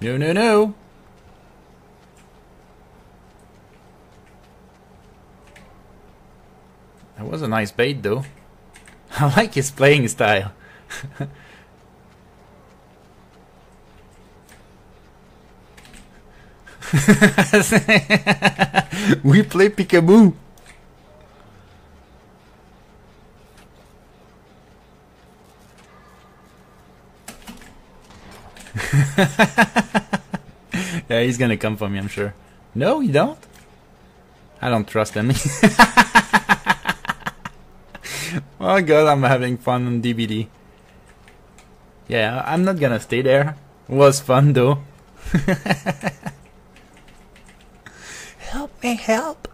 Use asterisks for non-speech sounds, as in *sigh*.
No, no, no. That was a nice bait, though. *laughs* I like his playing style. *laughs* we play peekaboo. *laughs* yeah, he's gonna come for me, I'm sure. No, you don't? I don't trust him. *laughs* oh god, I'm having fun on DBD. Yeah, I'm not gonna stay there. It was fun though. *laughs* help me, help.